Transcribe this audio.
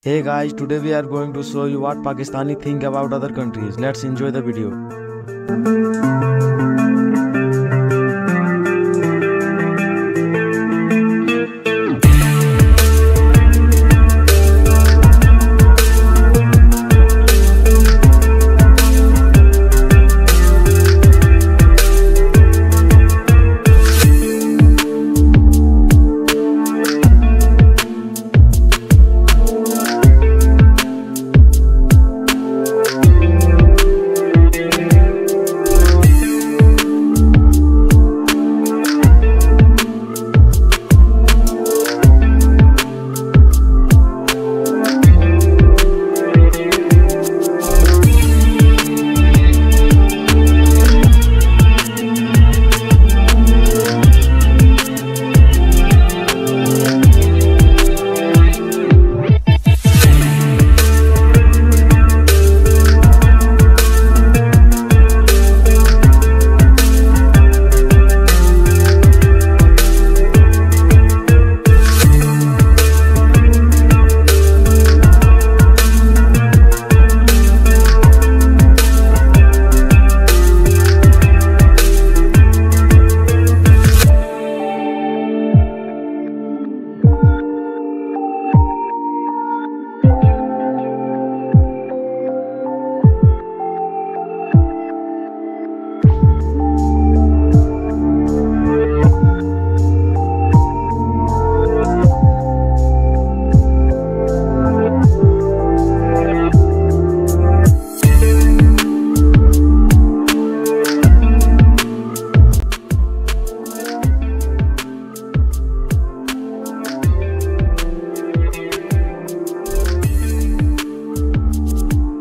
Hey guys, today we are going to show you what Pakistani think about other countries. Let's enjoy the video.